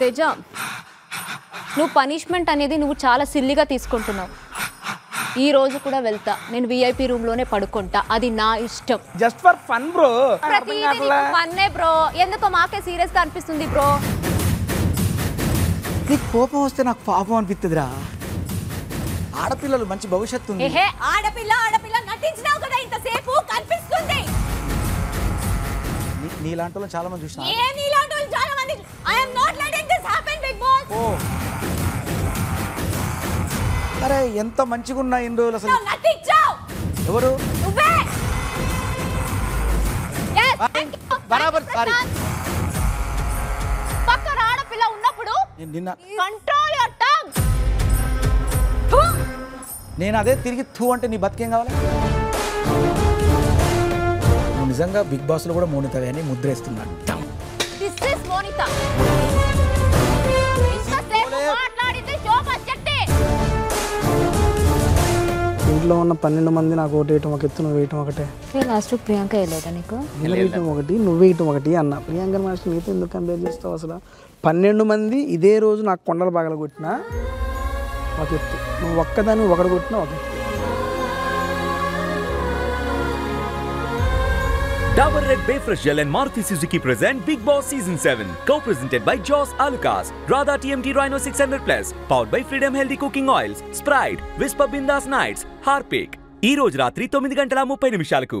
తేజ నువ్వు పనిష్మెంట్ అనేది నువ్వు చాలా సిల్లిగా తీసుకుంటున్నావు. ఈ రోజు కూడా వెళ్తా. నేను విఐపి రూమ్లోనే పడుకుంటా. అది నా ఇష్టం. జస్ట్ ఫర్ ఫన్ బ్రో ఫన్నే బ్రో ఎందుకో మాకే సీరియస్గా అనిపిస్తుంది బ్రో నీకు కోపం వస్తే నాకు పాపం అనిపిస్తుందిరా ఆడపిల్లలు మంచి భవిష్యత్తు ఉంది. ఏహే ఆడపిల్ల ఆడపిల్ల నటించినావు కదా ఇంతసేపు? కనిపిస్తుంది. నీ- నీలాంటి వాళ్ళని చాలా మంది చూసిన. ఏ నీలాంటి వాళ్ళు చాలా మంది ఐ యామ్ నాట్ అరే ఎంత మంచిగా ఉన్నా ఇన్ని రోజులు అసలు ఎవరు. బరాబర్. పక్కన ఆడపిల్ల ఉన్నప్పుడు నేను నిన్న కంట్రోల్ యువర్ టంగ్ నేను అదే తిరిగి థూ అంటే నీ బతికేం కావాలి? నిజంగా బిగ్ బాస్లో కూడా మోనితవి అని ముద్రేస్తున్నాడు దిస్ ఇస్ మోనిత. ఇంట్లో ఉన్న పన్నెండు మంది నాకు ఓటు వేయటం ఒక ఎత్తు నువ్వు వేయటం ఒకటే. లాస్ట్ ప్రియాంక వెళ్ళేదా నీకు? నేను వేయటం ఒకటి నువ్వు వేయటం ఒకటి అన్న. ప్రియాంక మాస్టర్ నీతో ఎందుకు కంపేర్ చేస్తావు అసలు? పన్నెండు మంది ఇదే రోజు నాకు కొండలు పగల కొట్టినా ఒక ఎత్తు. నువ్వు ఒక్కదాన్ని ఒకటి కొట్టినా ఒక ఎత్తు. Dabur Red Bay Fresh Gel and Maruti Suzuki present Big Boss Season 7. Co-presented by Joss Alucas, Radha TMT Rhino 600 Plus, powered by Freedom Healthy Cooking Oils, Sprite, Whisper Bindas Nights, Harpic. ఈ రోజు రాత్రి తొమ్మిది గంటల ముప్పై నిమిషాలకు